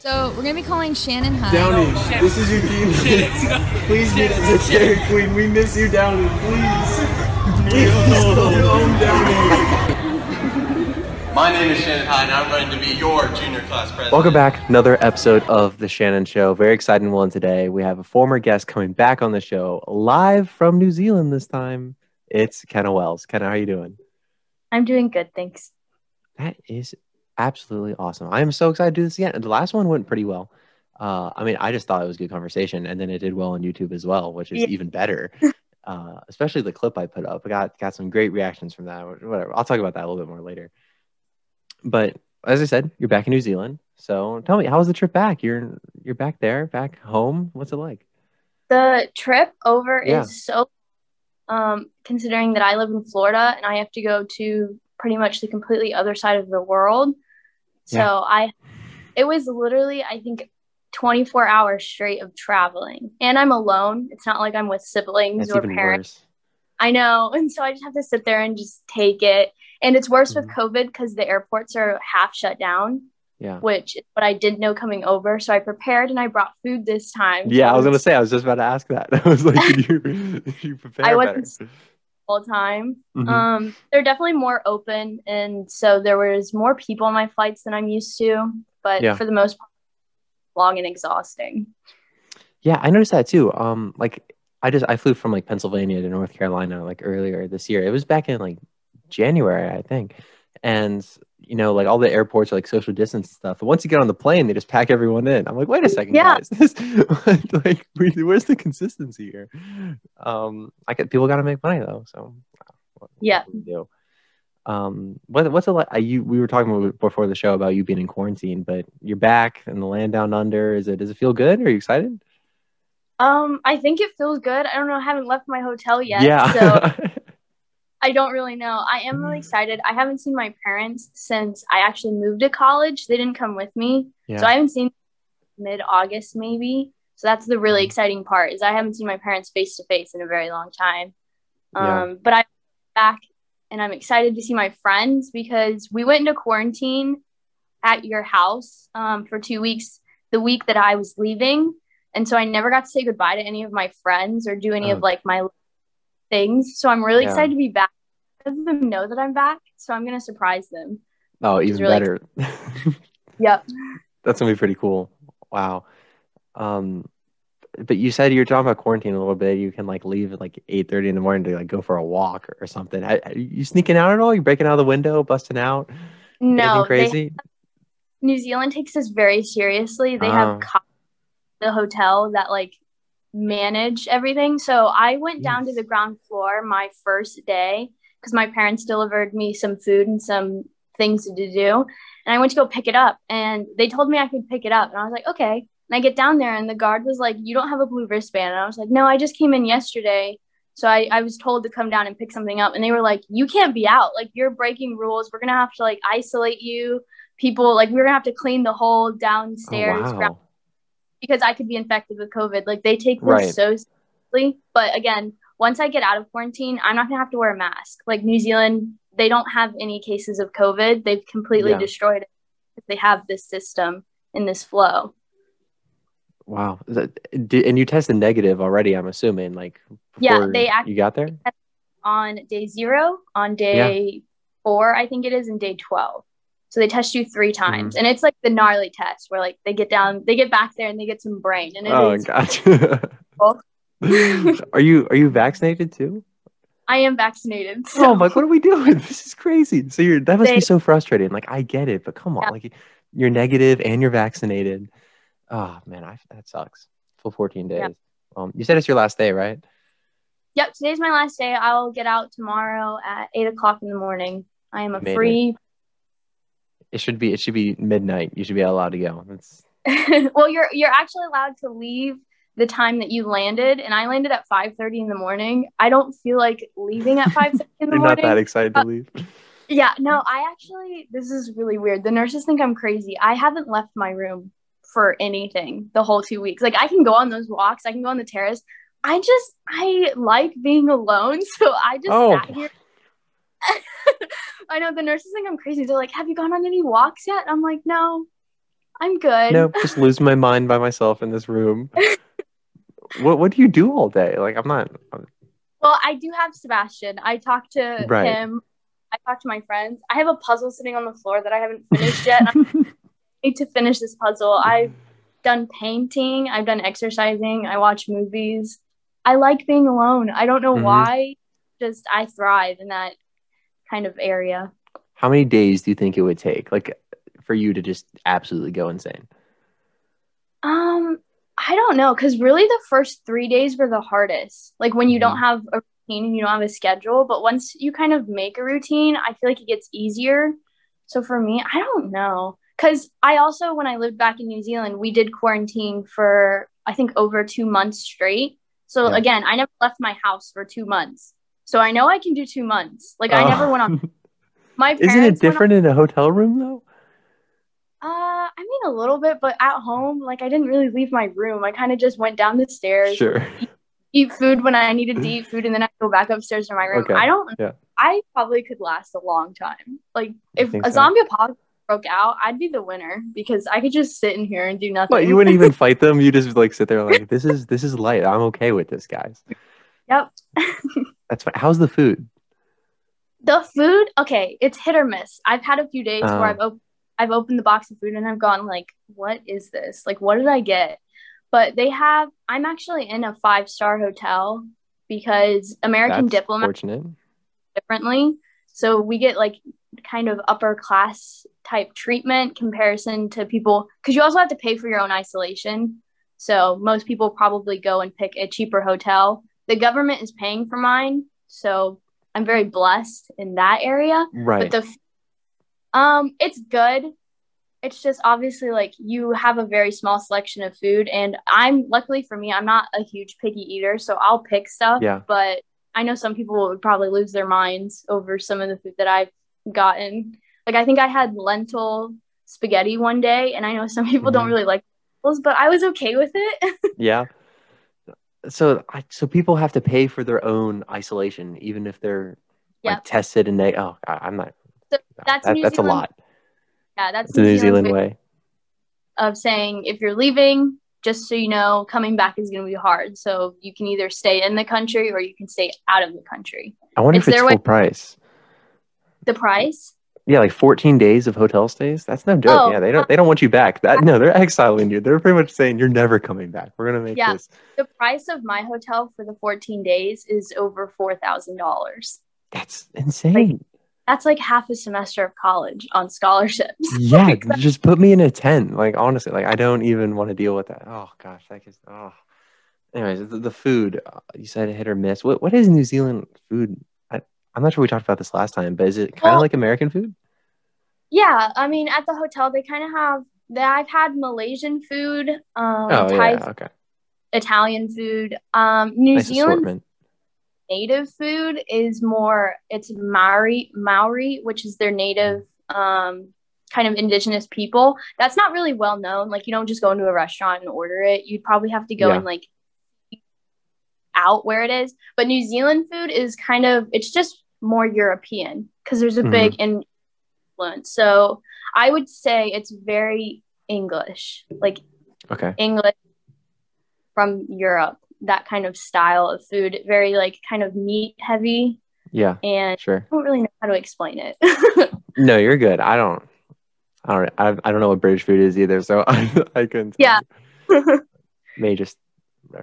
So we're gonna be calling Shanon High. Downey, this is your team. Please meet us at Dairy Queen. We miss you, Downey. Please. Please come home, Downey. My name is Shanon High, and I'm ready to be your junior class president. Welcome back. Another episode of The Shanon Show. Very exciting one today. We have a former guest coming back on the show, live from New Zealand this time. It's Kena Wells. Kena, how are you doing? I'm doing good, thanks. That is absolutely awesome. I am so excited to do this again. The last one went pretty well. Uh, I mean, I just thought it was a good conversation, and then it did well on YouTube as well, which is Yeah. even better. uh, especially the clip I put up. I got got some great reactions from that. Whatever. I'll talk about that a little bit more later. But as I said, you're back in New Zealand. So tell me, how was the trip back? You're you're back there, back home. What's it like? The trip over Yeah. is so um considering that I live in Florida and I have to go to pretty much the completely other side of the world. So Yeah. I it was literally I think 24 hours straight of traveling. And I'm alone. It's not like I'm with siblings That's or parents. worse. I know. And so I just have to sit there and just take it. And it's worse with Mm-hmm. COVID because the airports are half shut down, Yeah. which is what I didn't know coming over. So I prepared and I brought food this time. Yeah, So I was gonna say. I was just about to ask that. I was like, did you, did you prepare I better? All the time. Mhm. Um, they're definitely more open, and so there was more people on my flights than I'm used to. But Yeah. for the most part, long and exhausting. Yeah, I noticed that too. Um, like I just I flew from like Pennsylvania to North Carolina like earlier this year. It was back in like January, I think. And you know, like all the airports are like social distance stuff. But once you get on the plane, they just pack everyone in. I'm like, wait a second, Yeah. guys. This, like, where's the consistency here? Um, I get people got to make money though, so what- Yeah. can we do? Um, what, what's it like? You we were talking before the show about you being in quarantine, but you're back in the land down under. Is it? Does it feel good? Are you excited? Um, I think it feels good. I don't know. I haven't left my hotel yet, yeah. so I don't really know. I am really excited. I haven't seen my parents since I actually moved to college. They didn't come with me, yeah. so I haven't seen mid August maybe. So that's the really Mhm. exciting part is I haven't seen my parents face to face in a very long time. Yeah. Um, but I'm back and I'm excited to see my friends because we went into quarantine at your house um, for two weeks the week that I was leaving. And so I never got to say goodbye to any of my friends or do any Oh. of like my things. So I'm really Yeah. excited to be back. Let them know that I'm back. So I'm going to surprise them. oh, even really better. Yep. That's gonna be pretty cool. Wow. Um, but you said you were talking about quarantine a little bit. You can like leave at like eight thirty in the morning to like go for a walk or something. Are are you sneaking out at all? You breaking out of the window, busting out? No, Anything crazy? New Zealand takes this very seriously. They have Oh. cops at the hotel that like manage everything. So I went down to the ground floor my first day because my parents delivered me some food and some things to do. And I went to go pick it up and they told me I could pick it up. And I was like, okay. And I get down there and the guard was like, you don't have a blue wristband. And I was like, no, I just came in yesterday. So I, I was told to come down and pick something up. And they were like, you can't be out. Like, you're breaking rules. We're going to have to like isolate you people like we're gonna have to clean the whole oh, downstairs oh, ground wow. Because I could be infected with COVID. Like they take this Right. so seriously. But again, once I get out of quarantine, I'm not gonna have to wear a mask. Like New Zealand, they don't have any cases of COVID. They've completely Yeah. destroyed it. They have this system in this flow. Wow. Is that- did- and you tested negative already, I'm assuming, like Yeah, they act- you got there? On day zero, on day four, I think it is, and day twelve. So they test you three times, and it's like the gnarly test where like they get down, they get back there, and they get some brain, and it Oh, is gotcha. are you are you vaccinated too? I am vaccinated. Oh, So I'm like, what are we doing? This is crazy. So you're that must be so frustrating. Like, I get it, but come on, Yeah. like you're negative and you're vaccinated. Oh man, I, that sucks. Full 14 days. Yeah. Um, you said it's your last day, right? Yep, today's my last day. I'll get out tomorrow at eight o'clock in the morning. I am a Made free. It should be. It should be midnight. You should be allowed to go. It's well, you're you're actually allowed to leave the time that you landed, and I landed at five thirty in the morning. I don't feel like leaving at five thirty in the you're not that excited to leave. yeah, no, I actually this is really weird. The nurses think I'm crazy. I haven't left my room for anything the whole two weeks. Like I can go on those walks, I can go on the terrace. I just I like being alone, so I just Oh. sat here. I know the nurses think I'm crazy. They're like, "Have you gone on any walks yet?" I'm like, "No, I'm good. No, just lose my mind by myself in this room. what What do you do all day? Like, I'm not. Well, I do have Sebastian. I talk to Right. him. I talk to my friends. I have a puzzle sitting on the floor that I haven't finished yet. I need to finish this puzzle. I've done painting. I've done exercising. I watch movies. I like being alone. I don't know Mhm. why. Just I thrive in that kind of area. How many days do you think it would take, like, for you to just absolutely go insane? Um, I don't know, because really the first three days were the hardest. Like when you don't Mhm. have a routine and you don't have a schedule, but once you kind of make a routine, I feel like it gets easier. So for me, I don't know. Because I also, when I lived back in New Zealand, we did quarantine for I think over two months straight. So Yeah. again, I never left my house for two months. So I know I can do two months. Like I never went on. My parents Isn't it went on- different in a hotel room though? uh, I mean a little bit, but at home, like I didn't really leave my room. I kind of just went down the stairs, Sure. eat food when I needed to eat food, and then I go back upstairs to my room. Okay, I don't. yeah. I probably could last a long time. Like if a so. zombie apocalypse broke out, I'd be the winner because I could just sit in here and do nothing. What you wouldn't even fight them? You just like sit there like this is this is light. I'm okay with this, guys. Yep. That's fine. How's the food? the food, okay, it's hit or miss. I've had a few days Oh. where I've op- I've opened the box of food and I've gone like, what is this? Like, what did I get? But they have. I'm actually in a five star hotel because American That's Diplomat fortunate. differently. So we get like kind of upper class type treatment comparison to people because you also have to pay for your own isolation. So most people probably go and pick a cheaper hotel. The government is paying for mine, so I'm very blessed in that area. Right. But the um, it's good. It's just obviously like you have a very small selection of food, and I'm luckily for me, I'm not a huge picky eater, so I'll pick stuff. Yeah. But I know some people would probably lose their minds over some of the food that I've gotten. Like I think I had lentil spaghetti one day, and I know some people don't Mhm. really like lentils, but I was okay with it. yeah. So I so people have to pay for their own isolation, even if they're like tested and they oh I- I'm not So that's that, that's a lot. yeah, that's It's the New Zealand way of saying if you're leaving, just so you know, coming back is going to be hard. So you can either stay in the country or you can stay out of the country. I wonder It's if it's full way- price. The price? Yeah, like 14 days of hotel stays. That's no joke. Oh, yeah, they don't they don't want you back. That no, they're exiling you. They're pretty much saying you're never coming back. We're gonna make Yeah. this. The price of my hotel for the 14 days is over $4,000. That's insane. That's like half a semester of college on scholarships. yeah, Like, just put me in a tent. Like honestly, like I don't even want to deal with that. Oh gosh, that is oh. Anyways, the, the food uh, you said hit or miss. What what is New Zealand food? I'm not sure we talked about this last time, but is it kind of Well- like American food? yeah, I mean, at the hotel, they kind of have that. I've had Malaysian food, um, Oh Thai, yeah, okay. Italian food. Um, New Nice Zealand native food is more it's Maori Maori, which is their native um kind of indigenous people. That's not really well known. Like you don't just go into a restaurant and order it. You'd probably have to go Yeah. and like out where it is. But New Zealand food is kind of it's just more European because there's a Mhm. big influence. So I would say it's very English, like Okay. English from Europe, that kind of style of food, very like kind of meat heavy. Yeah, And sure. I don't really know how to explain it. No, you're good. I don't. I don't. I, I don't know what British food is either, so I, I couldn't. Yeah. May just.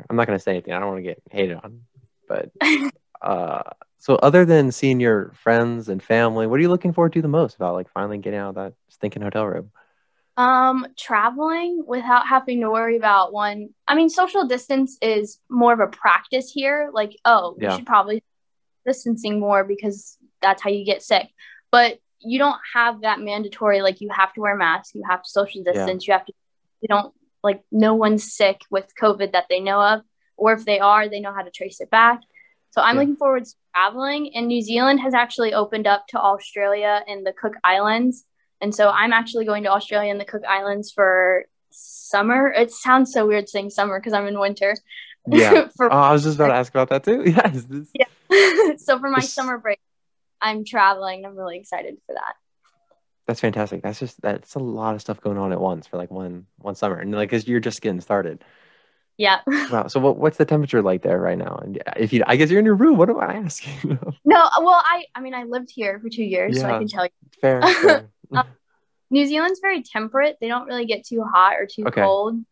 I'm not gonna say anything. I don't want to get hated on, but uh. So other than seeing your friends and family, what are you looking forward to the most about like finally getting out of that stinking hotel room? um, traveling without having to worry about one. I mean, social distance is more of a practice here. Like, oh, Yeah. we should probably distancing more because that's how you get sick. But you don't have that mandatory like you have to wear masks, you have to social Yeah. distance, you have to you don't like no one's sick with COVID that they know of, or if they are, they know how to trace it back. So I'm Yeah. looking forward to traveling. And New Zealand has actually opened up to Australia and the Cook Islands. And so I'm actually going to Australia and the Cook Islands for summer. It sounds so weird saying summer because I'm in winter. Yeah. for Oh, I was just about to ask about that too. Yes. This, Yeah. so for my summer break, I'm traveling. I'm really excited for that. That's fantastic. That's just that's a lot of stuff going on at once for like one one summer, and like, cause you're just getting started. Yeah. Wow. So what, what's the temperature like there right now? And uh, if you, I guess you're in your room. What am I asking? No, uh, well, I I mean I lived here for two years, so I can tell you. fair. fair. Um, New Zealand's very temperate. They don't really get too hot or too Okay. cold.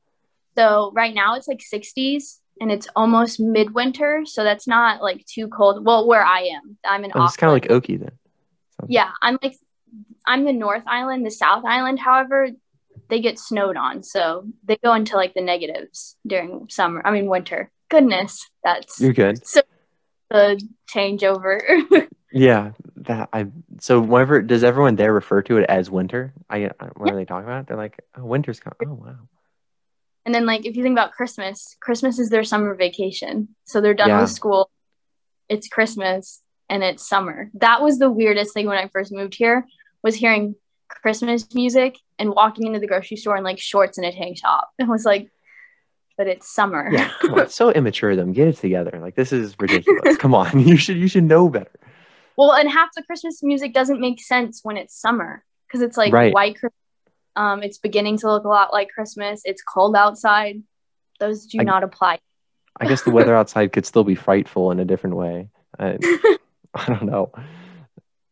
So right now it's like 60s and it's almost midwinter, so that's not like too cold. Well, where I am, I'm in Oh, it's kind of like Oki then. So- yeah, I'm like I'm the North Island. The South Island, however, they get snowed on, so they go into like the negatives during summer. I mean winter. Goodness, that's You're good. So the changeover. Yeah. That I. So whenever does everyone there refer to it as winter? I. I- What are they talking about? They're like, oh, winter's coming. Oh wow. And then, like, if you think about Christmas, Christmas is their summer vacation. So they're done Yeah. with school. It's Christmas and it's summer. That was the weirdest thing when I first moved here was hearing Christmas music and walking into the grocery store in like shorts and a tank top. It was like, but it's summer. Yeah. Come on. It's so immature of them. Get it together. Like this is ridiculous. come on. You should. You should know better. well, and half the Christmas music doesn't make sense when it's summer because it's like Right. white. Um, it's beginning to look a lot like Christmas. It's cold outside. Those do I- not apply. I guess the weather outside could still be frightful in a different way. I, I don't know.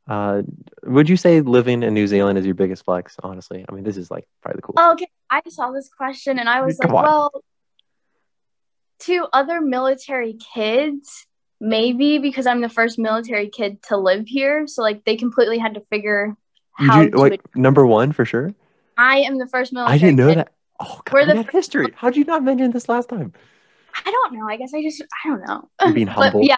Uh, would you say living in New Zealand is your biggest flex? Honestly, I mean, this is like probably the coolest. Okay, I saw this question and I was Come like, on. well, to other military kids, maybe because I'm the first military kid to live here, so like they completely had to figure You how do- to. wait, number one for sure. I am the first military. I didn't know kid. that. Oh, God, We're the history. How did you not mention this last time? I don't know. I guess I just I don't know. You're being humble. yeah,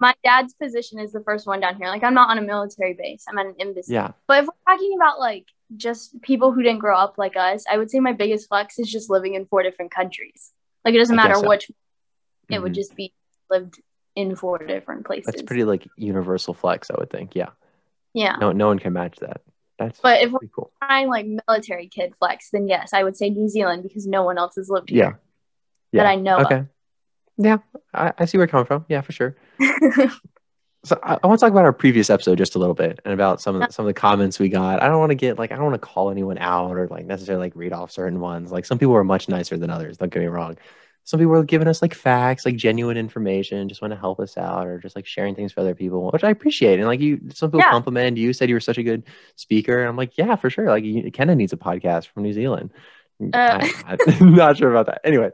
my dad's position is the first one down here. Like I'm not on a military base. I'm at an embassy. Yeah. But if we're talking about like just people who didn't grow up like us, I would say my biggest flex is just living in four different countries. Like it doesn't matter so. which it would Mhm. just be lived in four different places. That's pretty like universal flex, I would think. Yeah. yeah. No, no one can match that. That's But if we're cool. trying like military kid flex, then yes, I would say New Zealand because no one else has lived Yeah. here Yeah. that I know Okay. Yeah, I, I see where you're coming from. Yeah, for sure. So I, I want to talk about our previous episode just a little bit and about some of the, some of the comments we got. I don't want to get like I don't want to call anyone out or like necessarily like read off certain ones. Like some people were much nicer than others. Don't get me wrong. Some people were giving us like facts, like genuine information, just want to help us out or just like sharing things for other people, which I appreciate. And like you, some people Yeah. complimented you, said you were such a good speaker. And I'm like, yeah, for sure. Like you, Kena needs a podcast from New Zealand. Uh. I, I'm not sure about that. Anyway,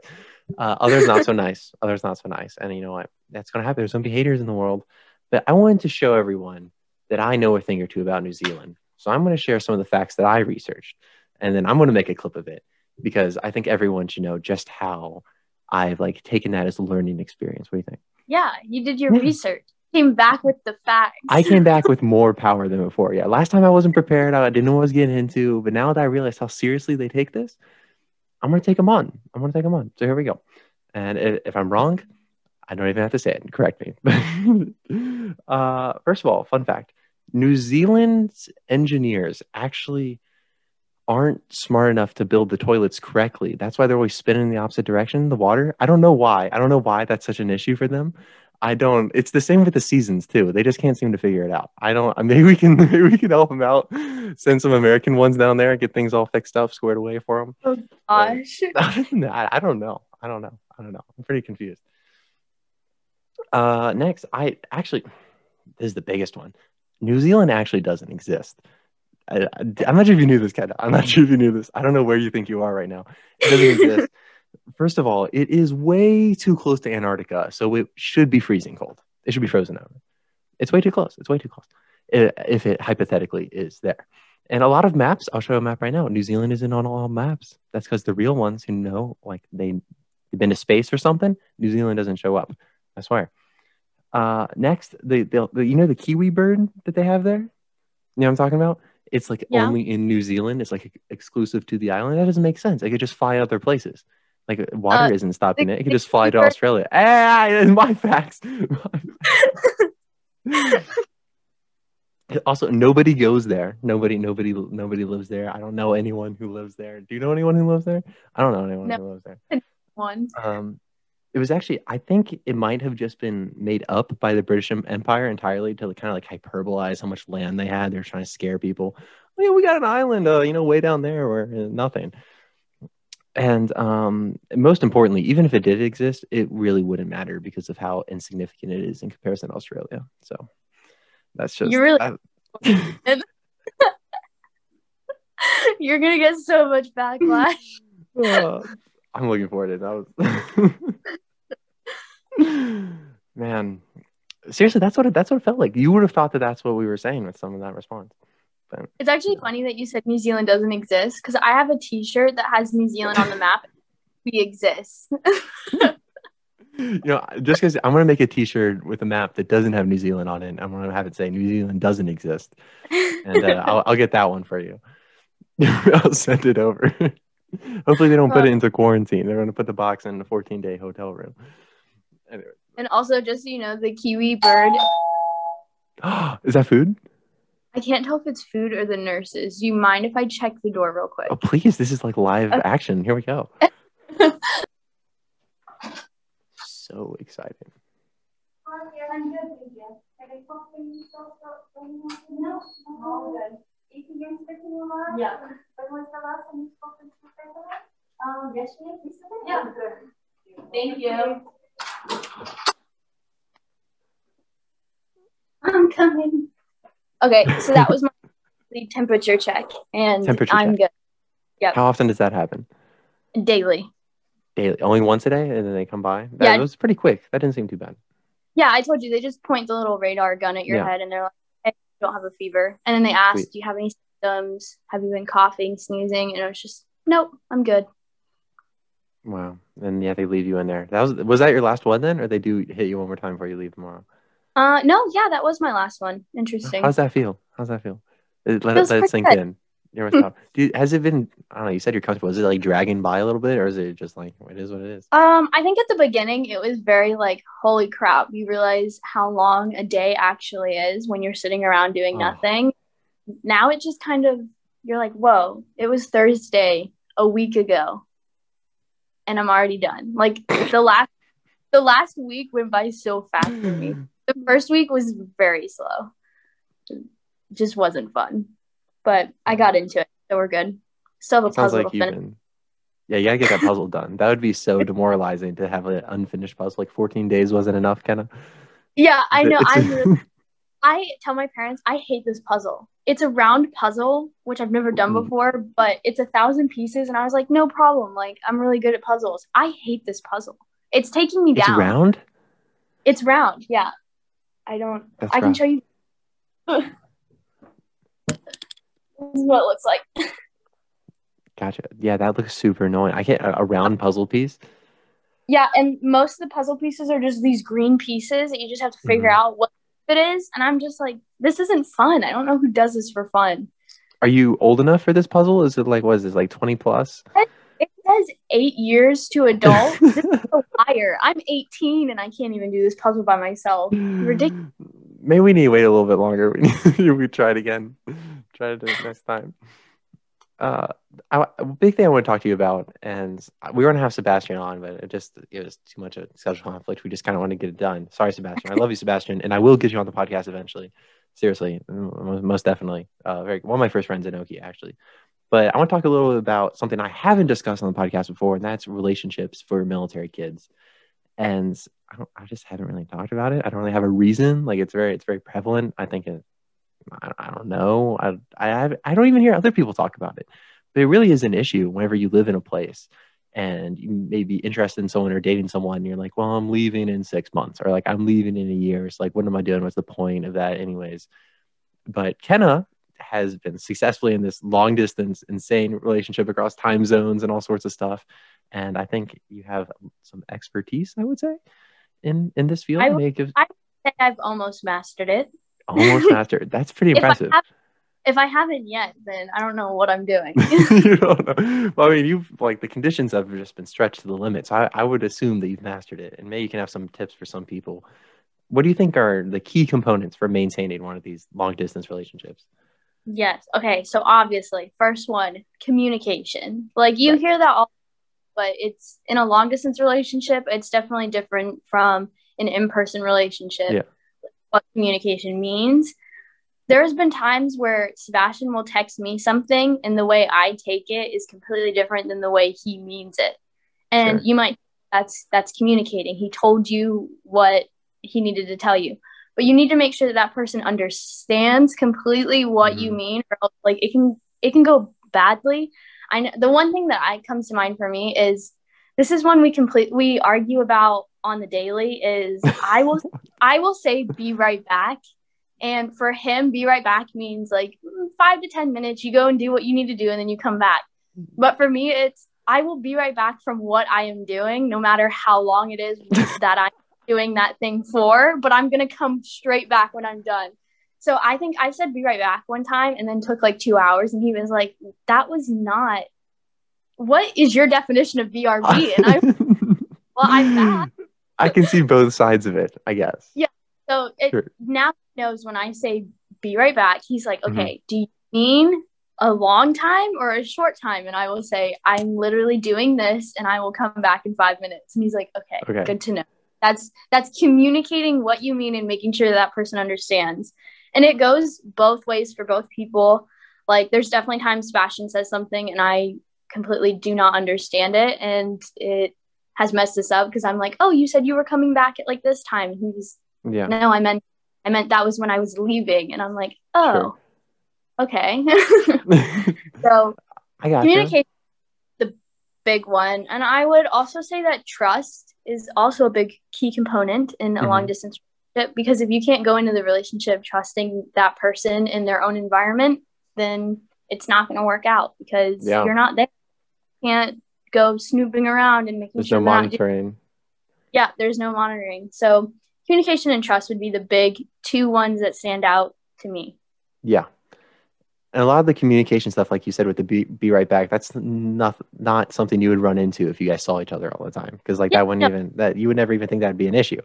uh, others not so nice. Others not so nice. And you know what? That's gonna happen. There's gonna be haters in the world. But I wanted to show everyone that I know a thing or two about New Zealand. So I'm going to share some of the facts that I researched, and then I'm going to make a clip of it because I think everyone should know just how I've like taken that as a learning experience. What do you think? yeah, you did your Yeah. research. Came back with the facts. I came back with more power than before. Yeah, last time I wasn't prepared. I didn't know what I was getting into. But now that I realize how seriously they take this, I'm going to take them on. I'm going to take them on. So here we go. And if, if I'm wrong, I don't even have to say it. Correct me. uh, first of all, fun fact New Zealand's engineers actually aren't smart enough to build the toilets correctly. That's why they're always spinning in the opposite direction, the water. I don't know why. I don't know why that's such an issue for them. I don't. It's the same with the seasons too. They just can't seem to figure it out. I don't. Maybe we can. Maybe we can help them out. Send some American ones down there and get things all fixed up, squared away for them. Oh Gosh. I, I don't know. I don't know. I don't know. I'm pretty confused. Uh, next, I actually, this is the biggest one. New Zealand actually doesn't exist. I, I'm not sure if you knew this, Ken. I'm not sure if you knew this. I don't know where you think you are right now. It doesn't exist. First of all, it is way too close to Antarctica, so it should be freezing cold. It should be frozen over. It's way too close. It's way too close. If it hypothetically is there. And a lot of maps, I'll show you a map right now. New Zealand isn't on all maps. That's because the real ones who know, like they, they've been to space or something, New Zealand doesn't show up. I swear. Uh, next, the, the, the you know the kiwi bird that they have there. You know what I'm talking about? It's like Yeah. only in New Zealand. It's like exclusive to the island. That doesn't make sense. It could just fly other places. Like water Uh, isn't stopping the- it. It could the just fly to Australia. Ah, it's my facts. also, nobody goes there. Nobody, nobody, nobody lives there. I don't know anyone who lives there. Do you know anyone who lives there? I don't know anyone No. who lives there. One. Um, It was actually, I think it might have just been made up by the British Empire entirely to kind of like hyperbolize how much land they had. They're trying to scare people. Oh, yeah, we got an island, uh, you know, way down there where uh, nothing. And um, most importantly, even if it did exist, it really wouldn't matter because of how insignificant it is in comparison to Australia. So that's just You really- I- You're gonna get so much backlash. Uh, I'm looking forward to it. That was man. Seriously, that's what it, that's what it felt like. You would have thought that that's what we were saying with some of that response. It's actually funny that you said New Zealand doesn't exist because I have a T-shirt that has New Zealand on the map. We exist. You know, just because I'm gonna make a T-shirt with a map that doesn't have New Zealand on it, I'm gonna have it say New Zealand doesn't exist, and uh, I'll, I'll get that one for you. I'll send it over. Hopefully, they don't put it into quarantine. They're gonna put the box in the 14 day hotel room. Anyway, and also, just so you know, the kiwi bird. is that food? I can't tell if it's food or the nurses. Do you mind if I check the door real quick? Oh, please! This is like live Okay. action. Here we go. so exciting. Yeah. Thank you. I'm coming. Okay, so that was my temperature check, and Temperature I'm check. good How often does that happen? daily. Daily, only once a day, and then they come by. That Yeah. was pretty quick. That didn't seem too bad. Yeah, I told you they just point the little radar gun at your Yeah. head, and they're like, "Hey, you don't have a fever." And then they ask, Sweet. "Do you have any symptoms? Have you been coughing, sneezing?" And I was just, "Nope, I'm good." Wow. And yeah, they leave you in there. That was was that your last one then, or they do hit you one more time before you leave tomorrow? Uh, no, yeah, that was my last one. Interesting. How's that feel? How's that feel? Let it let it sink good. in. Stop? Do you, has it been? I don't know. You said you're comfortable. Is it like dragging by a little bit, or is it just like it is what it is? Um, I think at the beginning it was very like, holy crap, you realize how long a day actually is when you're sitting around doing Oh. nothing. Now it just kind of you're like, whoa, it was Thursday a week ago. And I'm already done. Like the last the last week went by so fast for me. The first week was very slow. Just wasn't fun. But I got into it, so we're good. Still have a sounds puzzle like to finish. been. Yeah, you gotta get that puzzle done. That would be so demoralizing to have an unfinished puzzle. Like 14 days wasn't enough, kind of. Yeah, I know. I'm really I tell my parents I hate this puzzle. It's a round puzzle, which I've never done Mm. before, but it's a thousand pieces, and I was like, no problem. Like I'm really good at puzzles. I hate this puzzle. It's taking me down. it's round. It's round. Yeah. I don't. That's I can show you. this is what it looks like. Gotcha. Yeah, that looks super annoying. I get a, a round puzzle piece. Yeah, and most of the puzzle pieces are just these green pieces that you just have to figure Mhm. out what it is. And I'm just like, this isn't fun. I don't know who does this for fun. Are you old enough for this puzzle? Is it like what is this like 20 plus? It says eight years to adult. this is a liar. I'm 18 and I can't even do this puzzle by myself. Ridiculous. Maybe we need to wait a little bit longer. We need, we try it again. Try it next time. Uh, I, big thing I want to talk to you about, and we were gonna have Sebastian on, but it just it was too much of a schedule conflict. We just kind of want to get it done. Sorry, Sebastian. I love you, Sebastian, and I will get you on the podcast eventually. Seriously, most, most definitely. Uh, very one of my first friends in Oki actually. But I want to talk a little bit about something I haven't discussed on the podcast before, and that's relationships for military kids. And I, I just haven't really talked about it. I don't really have a reason. Like it's very, it's very prevalent. I think it. I, I don't know. I, I, I don't even hear other people talk about it. But it really is an issue whenever you live in a place and you may be interested in someone or dating someone. And you're like, well, I'm leaving in six months, or like I'm leaving in a year. It's like, what am I doing? What's the point of that, anyways? But Kena has been successfully in this long distance, insane relationship across time zones and all sorts of stuff. And I think you have some expertise, I would say, in in this field. I- May give And I've almost mastered it. almost mastered. That's pretty If I, impressive. have, if I haven't yet, then I don't know what I'm doing. you don't know. Well, I mean, you've like the conditions have just been stretched to the limit. So I, I would assume that you've mastered it, and maybe you can have some tips for some people. What do you think are the key components for maintaining one of these long distance relationships? Yes. Okay. So obviously, first one, communication. Like you hear that all but it's in a long distance relationship, it's definitely different from an in person relationship. Yeah. What communication means. There's been times where Sebastian will text me something, and the way I take it is completely different than the way he means it. And Sure. you might that's that's communicating. He told you what he needed to tell you, but you need to make sure that that person understands completely what you Mhm. mean. Or else, like it can it can go badly. I know the one thing that I comes to mind for me is this is one we complete we argue about on the daily is I will I will say be right back. And for him, be right back means like mm, five to 10 minutes. You go and do what you need to do and then you come back. But for me, it's I will be right back from what I am doing, no matter how long it is that I'm doing that thing for. But I'm going to come straight back when I'm done. So I think I said be right back one time and then took like two hours. And he was like, that was not. What is your definition of BRB? And I, well, I'm back. I can see both sides of it, I guess. Yeah. So it Sure. now he knows when I say be right back, he's like, Mhm. okay, do you mean a long time or a short time? And I will say, I'm literally doing this and I will come back in five minutes. And he's like, okay, Okay. good to know. That's that's communicating what you mean and making sure that person understands. And it goes both ways for both people. Like there's definitely times Sebastian says something and I completely do not understand it and it has messed us up because I'm like, oh, you said you were coming back at like this time. And he was Yeah. no, I meant I meant that was when I was leaving, and I'm like, oh, okay. so I got communication big one, and I would also say that trust is also a big key component in a Mhm. long distance relationship because if you can't go into the relationship trusting that person in their own environment, then it's not going to work out because Yeah. you're not there. You can't go snooping around and making There's sure no they're not doing monitoring. yeah, there's no monitoring. So communication and trust would be the big two ones that stand out to me. Yeah. And a lot of the communication stuff, like you said, with the be, be right back, that's not not something you would run into if you guys saw each other all the time. Because like Yeah, that wouldn't yeah. even that you would never even think that'd be an issue.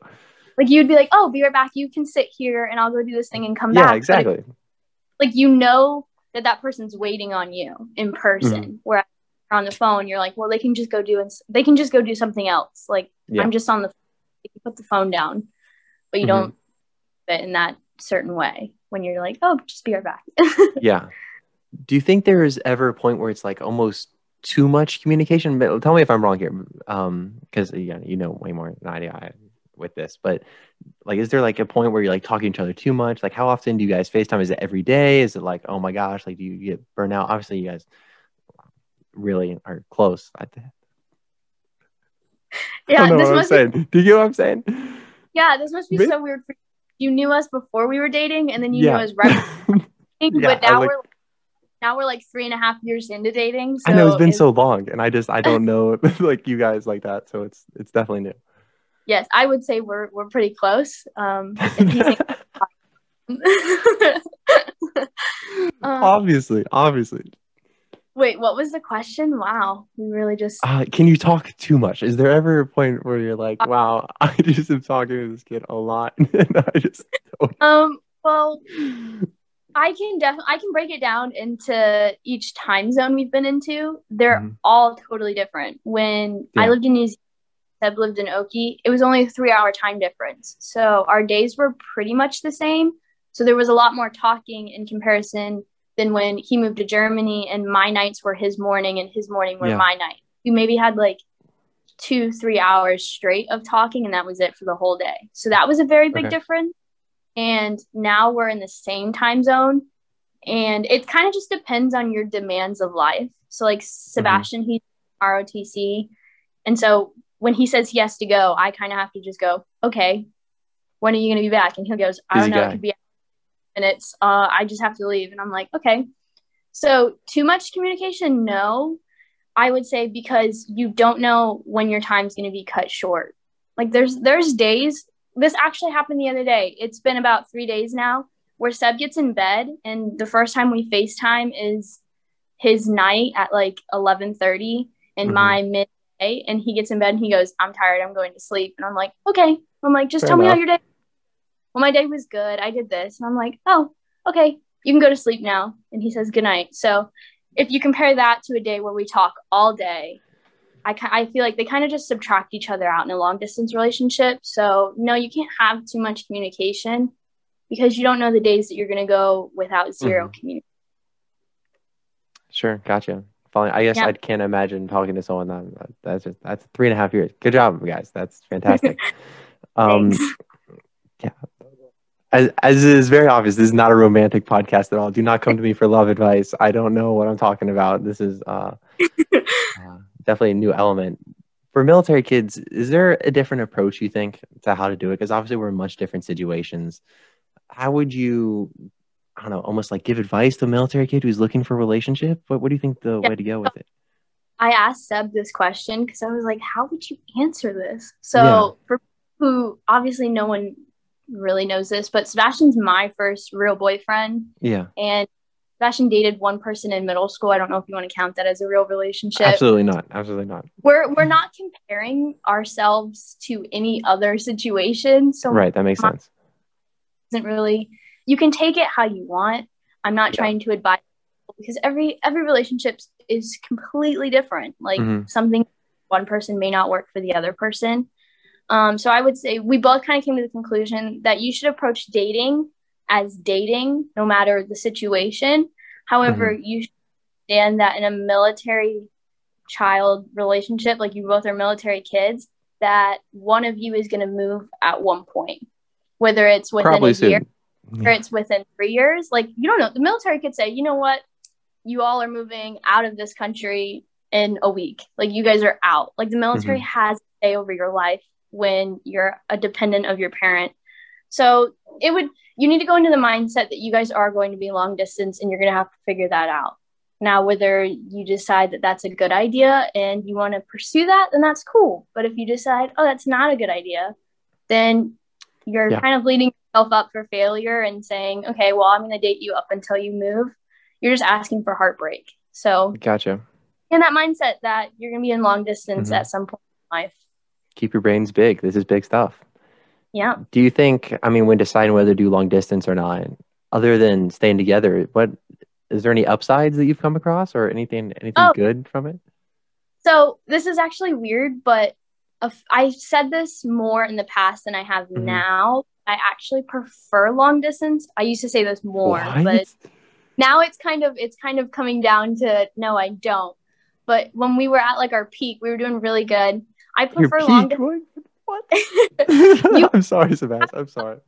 Like you'd be like, "Oh, be right back. You can sit here, and I'll go do this thing and come back." Yeah, But if- exactly. like you know that that person's waiting on you in person. Mm-hmm. Where on the phone, you're like, "Well, they can just go do and they can just go do something else." Like Yeah. I'm just on the you put the phone down, but you Mhm. don't fit in that certain way when you're like, "Oh, just be right back." yeah. Do you think there is ever a point where it's like almost too much communication? But tell me if I'm wrong here, um, because yeah, you know way more than I do with this. But like, is there like a point where you're like talking to each other too much? Like, how often do you guys FaceTime? Is it every day? Is it like, oh my gosh, like do you get burnout? Obviously, you guys really are close. I, I yeah, don't know this what I'm must be saying. Do you get what I'm saying? Yeah, this must be Really? so weird for you. Knew us before we were dating, and then you Yeah. knew us right dating, Yeah, but now like- we're now we're like three and a half years into dating. So I know it's been it's- so long, and I just I don't know like you guys like that, so it's it's definitely new. yes, I would say we're we're pretty close. Um, Um, obviously, obviously. Wait, what was the question? Wow, we really just Uh, can you talk too much? Is there ever a point where you're like, wow, I just am talking to this kid a lot, and I just um. Well, I can definitely I can break it down into each time zone we've been into. They're Mhm. all totally different. When I lived in New Zealand, Seb lived in Oki, it was only a three hour time difference. So our days were pretty much the same. So there was a lot more talking in comparison than when he moved to Germany and my nights were his morning and his morning were Yeah. my night. We maybe had like two, three hours straight of talking and that was it for the whole day. So that was a very big Okay. difference. And now we're in the same time zone. And it kind of just depends on your demands of life. So like mm-hmm. Sebastian, he's ROTC. And so when he says he has to go, I kind of have to just go, okay, when are you going to be back? And he goes, I Busy don't know. guy. It could be minutes. Uh, I just have to leave. And I'm like, okay. So too much communication? No. I would say because you don't know when your time's going to be cut short. Like there's there's days. This actually happened the other day. It's been about three days now where Seb gets in bed and the first time we FaceTime is his night at like eleven thirty and Mhm. my midday and he gets in bed and he goes, I'm tired, I'm going to sleep. And I'm like, okay. I'm like, just Fair tell me how your day. Well, my day was good. I did this. And I'm like, oh, okay, you can go to sleep now. And he says good night. So if you compare that to a day where we talk all day, I, I feel like they kind of just subtract each other out in a long distance relationship. So, no, you can't have too much communication because you don't know the days that you're going to go without 0 Mhm. communication. Sure, gotcha. Following, I guess Yeah. I can't imagine talking to someone that that- that's just, that's three and a half years. Good job, guys. That's fantastic. um, yeah. As, as is very obvious, this is not a romantic podcast at all. Do not come to me for love advice. I don't know what I'm talking about. This is uh, uh, definitely a new element for military kids. Is there a different approach you think to how to do it? Because obviously we're in much different situations. How would you, I don't know, almost like give advice to a military kid who's looking for a relationship? What What do you think the Yeah. way to go with it? I asked Seb this question because I was like, how would you answer this? So, Yeah. for who obviously no one really knows this, but Sebastian's my first real boyfriend. Yeah, And Sebastian dated one person in middle school. I don't know if you want to count that as a real relationship. absolutely not. Absolutely not. We're we're not comparing ourselves to any other situation. So Right, that makes sense. isn't really you can take it how you want. I'm not Yeah. trying to advise people because every every relationship is completely different. Like Mhm. something one person may not work for the other person. Um, so I would say we both kind of came to the conclusion that you should approach dating as dating, no matter the situation. However, you should understand that in a military child relationship, like you both are military kids, that one of you is going to move at one point, whether it's within Probably a year soon. or it's within three years. Like you don't know. The military could say, you know what, you all are moving out of this country in a week. Like you guys are out. Like the military Mm-hmm. has a say over your life when you're a dependent of your parent. So it would you need to go into the mindset that you guys are going to be long distance and you're going to have to figure that out. Now, whether you decide that that's a good idea and you want to pursue that, then that's cool. But if you decide, oh, that's not a good idea, then you're Yeah. kind of leading yourself up for failure and saying, okay, well, I'm going to date you up until you move. You're just asking for heartbreak. So, Gotcha. in that mindset that you're going to be in long distance Mhm. at some point in life. Keep your brains big. This is big stuff. Yeah. Do you think, I mean, when deciding whether to do long distance or not, other than staying together, what is there any upsides that you've come across or anything anything Oh. good from it? So this is actually weird, but I said this more in the past than I have Mhm. now. I actually prefer long distance. I used to say this more, What? but now it's kind of it's kind of coming down to no, I don't. But when we were at like our peak, we were doing really good. I prefer long distance What? You- I'm sorry, Sebastian. I'm sorry.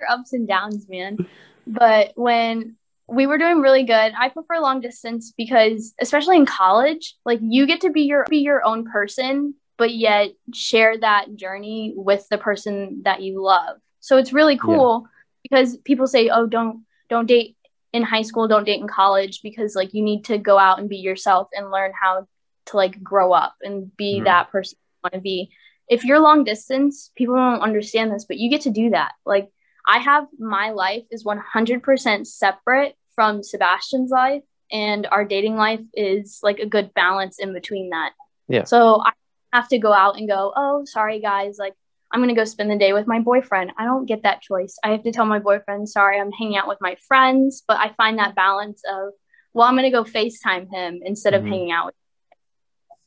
Your ups and downs, man. But when we were doing really good, I prefer long distance because especially in college, like you get to be your be your own person, but yet share that journey with the person that you love. So it's really cool because people say, "Oh, don't don't date in high school, don't date in college because like you need to go out and be yourself and learn how to like grow up and be Mhm. that person want to be." If you're long distance, people don't understand this, but you get to do that. Like I have my life is 100% separate from Sebastian's life, and our dating life is like a good balance in between that. Yeah. So I have to go out and go, oh, sorry, guys. Like, I'm going to go spend the day with my boyfriend. I don't get that choice. I have to tell my boyfriend, sorry, I'm hanging out with my friends. But I find that balance of, well, I'm going to go FaceTime him instead of Mhm. hanging out with him.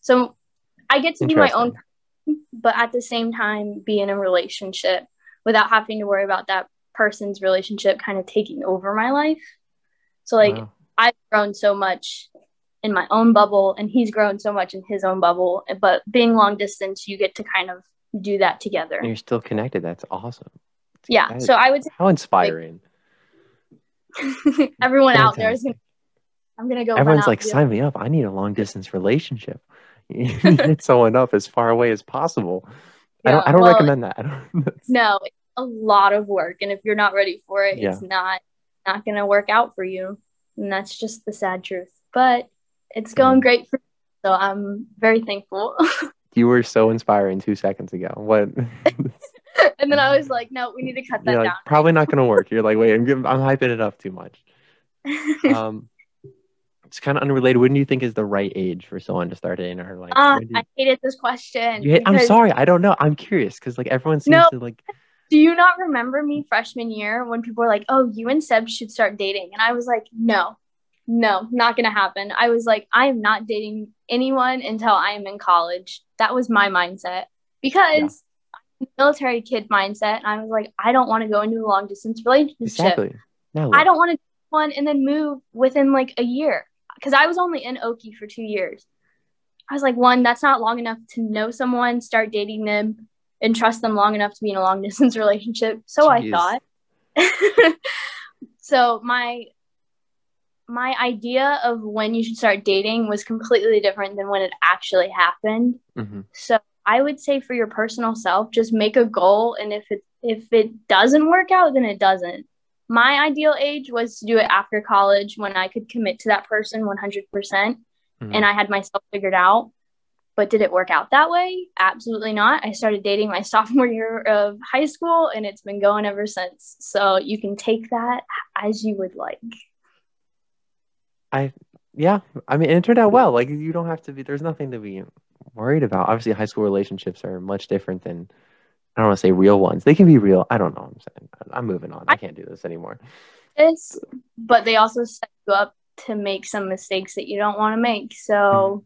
So I get to be my own but at the same time be in a relationship without having to worry about that person's relationship kind of taking over my life. So like Wow. I've grown so much in my own bubble and he's grown so much in his own bubble, but being long distance you get to kind of do that together. And you're still connected. That's awesome. Yeah. So I would How inspiring. say everyone out there is gonna I'm gonna go. Everyone's like, sign me up. I need a long distance relationship. Hit someone up as far away as possible. I don't. I don't well, recommend that. Don't. No, it's a lot of work, and if you're not ready for it, it's not not gonna work out for you, and that's just the sad truth. But it's going Mhm. great for me, so I'm very thankful. you were so inspiring two seconds ago. What? and then I was like, no, we need to cut that like, down. probably not going to work. You're like, wait, I'm, giving, I'm hyping it up too much. Um, it's kind of unrelated. When do you think is the right age for someone to start dating or like? Uh, when you- I hated this question. hate- I'm sorry. I don't know. I'm curious because like everyone seems No. to like. Do you not remember me freshman year when people were like, "Oh, you and Seb should start dating," and I was like, "No, no, not gonna happen. I was like, I am not dating anyone until I am in college. That was my mindset because I'm military kid mindset. And I was like, I don't want to go into a long distance relationship. Exactly. No. I don't want to do one and then move within like a year because I was only in Oki for two years. I was like, one, that's not long enough to know someone, start dating them, and trust them long enough to be in a long distance relationship. So Jeez. I thought. so my my idea of when you should start dating was completely different than when it actually happened. Mhm. So I would say for your personal self, just make a goal, and if it if it doesn't work out, then it doesn't. My ideal age was to do it after college when I could commit to that person 100%, Mhm. and I had myself figured out. But did it work out that way? Absolutely not. I started dating my sophomore year of high school, and it's been going ever since. So you can take that as you would like. I yeah, I mean, it turned out well. Like you don't have to be. There's nothing to be worried about. Obviously, high school relationships are much different than I don't want to say real ones. They can be real. I don't know. I'm saying I'm moving on. I can't do this anymore. this, but they also set you up to make some mistakes that you don't want to make. So mm-hmm.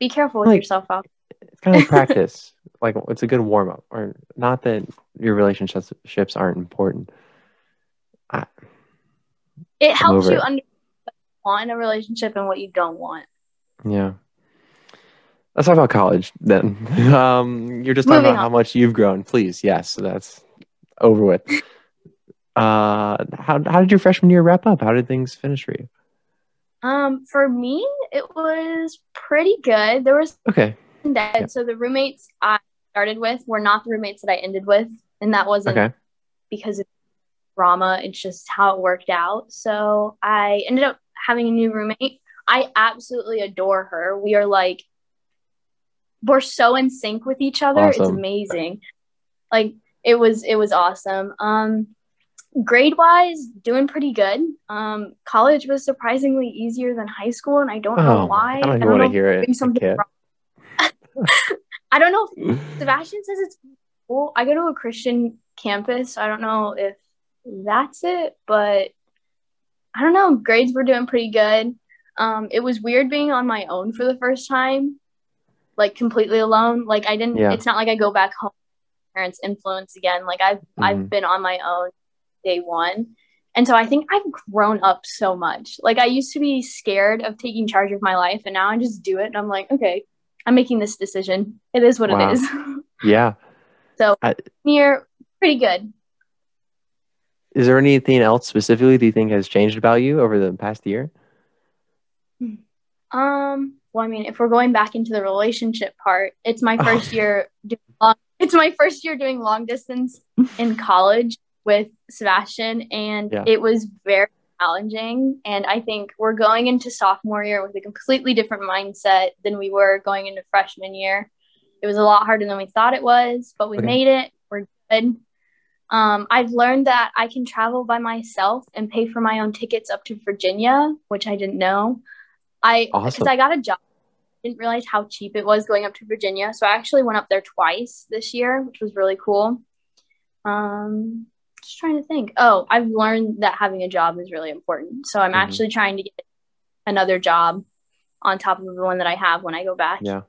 be careful with Like- yourself out. It's kind of practice. Like it's a good warm up. Or not that your relationships aren't important. It helps you understand what you want in a relationship and what you don't want. Yeah. Let's talk about college then. um, you're just talking Moving about how much you've grown. Please, yes, that's over with. Uh, how how did your freshman year wrap up? How did things finish for you? Um, for me, it was pretty good. There was Okay. that. Yeah. So the roommates I started with were not the roommates that I ended with, and that wasn't Okay. because of drama. It's just how it worked out. So I ended up having a new roommate. I absolutely adore her. We are like, we're so in sync with each other. It's amazing. Like it was, it was awesome. Um, grade wise, doing pretty good. Um, college was surprisingly easier than high school, and I don't know Oh, why. I don't know want to hear it. something wrong. I don't know if Sebastian says it's cool. I go to a Christian campus. I don't know if that's it, but I don't know. Grades were doing pretty good. Um, it was weird being on my own for the first time, like completely alone. Like I didn't. Yeah. It's not like I go back home. Parents' influence again. Like I've Mhm. I've been on my own day one. And so I think I've grown up so much. Like I used to be scared of taking charge of my life and now I just do it and I'm like, okay, I'm making this decision. It is what Wow. it is. Yeah. Near pretty good. Is there anything else specifically do you think has changed about you over the past year? Um, well, I mean, if we're going back into the relationship part, it's my first year doing long, it's my first year doing long distance in college with Sebastian and Yeah. it was very challenging and I think we're going into sophomore year with a completely different mindset than we were going into freshman year. It was a lot harder than we thought it was, but we Okay. made it. We're good. Um, I've learned that I can travel by myself and pay for my own tickets up to Virginia, which I didn't know. I because Awesome. I got a job, didn't realize how cheap it was going up to Virginia, so I actually went up there twice this year, which was really cool. Um, just trying to think. Oh, I've learned that having a job is really important, so I'm Mhm. actually trying to get another job on top of the one that I have when I go back. Yeah.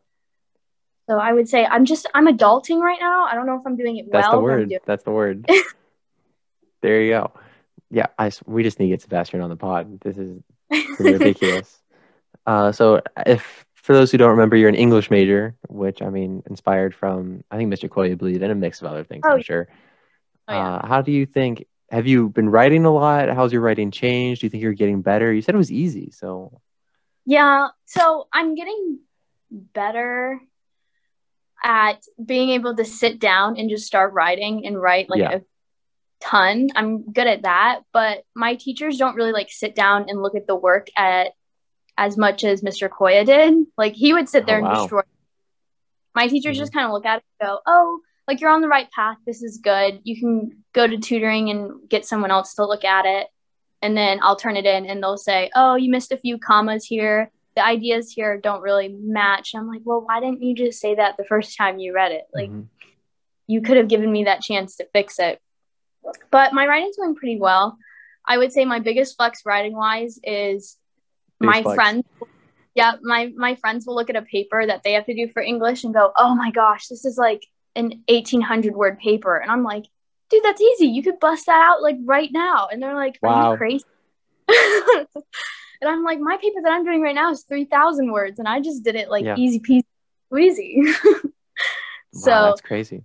So I would say I'm just I'm adulting right now. I don't know if I'm doing it That's well. the word. doing- That's the word. there you go. Yeah, I we just need to get Sebastian on the pod. This is ridiculous. uh, so if for those who don't remember, you're an English major, which I mean, inspired from I think Mr. Koya believed and a mix of other things. Oh, I'm sure. Oh, yeah. uh, how do you think? Have you been writing a lot? How's your writing changed? Do you think you're getting better? You said it was easy, so Yeah, so I'm getting better at being able to sit down and just start writing and write like Yeah. a ton. I'm good at that, but my teachers don't really like sit down and look at the work at as much as Mr. Koya did. Like he would sit Oh, there and wow. destroy. My teachers Mhm. just kind of look at it and go, "Oh, like you're on the right path. This is good. You can go to tutoring and get someone else to look at it." And then I'll turn it in and they'll say, "Oh, you missed a few commas here. The ideas here don't really match." I'm like, "Well, why didn't you just say that the first time you read it? Like mhm. you could have given me that chance to fix it." But my writing's going pretty well. I would say my biggest flex writing wise is my friends yeah my my friends will look at a paper that they have to do for english and go oh my gosh this is like an 1800 word paper and i'm like dude that's easy you could bust that out like right now and they're like are Wow. you crazy and i'm like my paper that i'm doing right now is 3000 words and i just did it like Yeah. easy peasy squeezy so wow, that's crazy.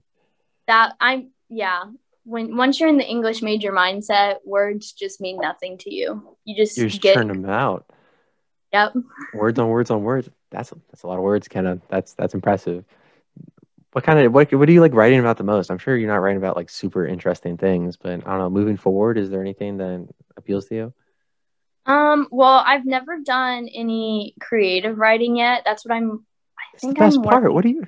that i'm yeah when once you're in the english major mindset words just mean nothing to you you just You're just get churning them out. Yep words on words on words. That's that's a lot of words, Kena. That's that's impressive. What kind of what what do you like writing about the most? I'm sure you're not writing about like super interesting things, but I don't know. Moving forward, is there anything that appeals to you? Um, well, I've never done any creative writing yet. That's what I'm I That's the think best I'm part. What do you?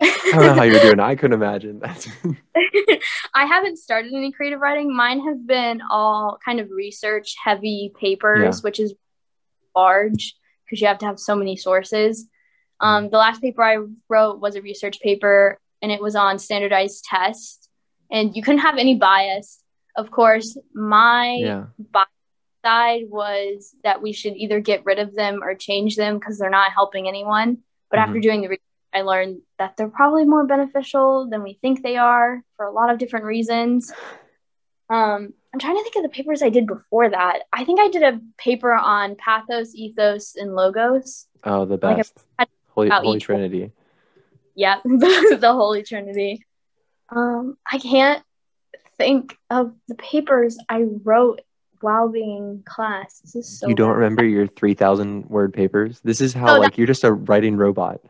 I don't know how you're doing. I couldn't imagine. That's I haven't started any creative writing. Mine have been all kind of research heavy papers, which is large because you have to have so many sources. Um, the last paper I wrote was a research paper and it was on standardized tests, and you couldn't have any bias. Of course, my yeah. side was that we should either get rid of them or change them because they're not helping anyone. But after doing the research, I learned that they're probably more beneficial than we think they are for a lot of different reasons. Um, I'm trying to think of the papers I did before that. I think I did a paper on pathos, ethos, and logos. Oh, the Like best. Holy Holy one. Trinity. Yeah, the, Holy Trinity. Um, I can't think of the papers I wrote while being in class. This is so you don't bad. remember your three thousand word papers? This is how Oh, that- like you're just a writing robot.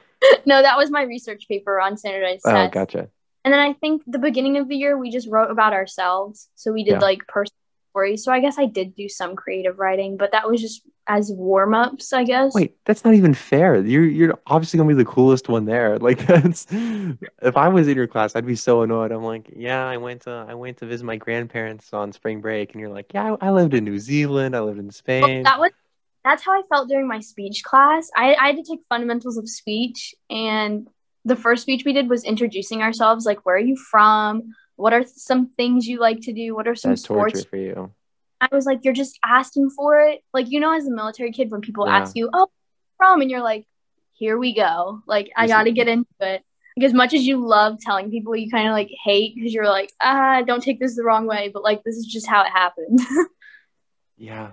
no, that was my research paper on standardized tests. Oh, tests. gotcha. And then I think the beginning of the year we just wrote about ourselves. So we did Yeah. like personal stories. So I guess I did do some creative writing, but that was just as warm ups, I guess. Wait, that's not even fair. You're you're obviously gonna be the coolest one there. Like that's if I was in your class, I'd be so annoyed. I'm like, yeah, I went to I went to visit my grandparents on spring break, and you're like, yeah, I, I lived in New Zealand, I lived in Well, Spain. that was that's how I felt during my speech class. I, I had to take fundamentals of speech, and the first speech we did was introducing ourselves. Like, where are you from? What are some things you like to do? What are some That's sports for you. I was like, you're just asking for it. Like, you know, as a military kid, when people Yeah. ask you, oh, from, and you're like, here we go. Like, I got to get into it. Like, as much as you love telling people, you kind of like hate because you're like, ah, don't take this the wrong way. But like, this is just how it happened. Yeah.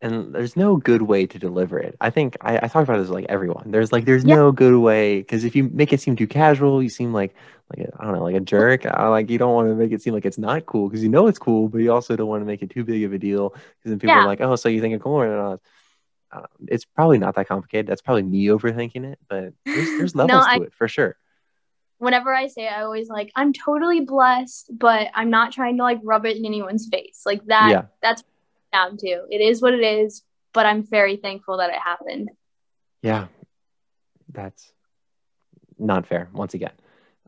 And there's no good way to deliver it. I think I, I talk about this like everyone. There's like there's Yeah. no good way because if you make it seem too casual, you seem like like a, I don't know like a jerk. I, like you don't want to make it seem like it's not cool because you know it's cool, but you also don't want to make it too big of a deal because then people Yeah. are like, oh, so you think it's cool or not? Uh, it's probably not that complicated. That's probably me overthinking it, but there's, there's No, levels I- to it for sure. Whenever I say, it, I always like, I'm totally blessed, but I'm not trying to like rub it in anyone's face. Like that. Yeah. That's down to. It is what it is. But I'm very thankful that it happened. Yeah, that's not fair. Once again.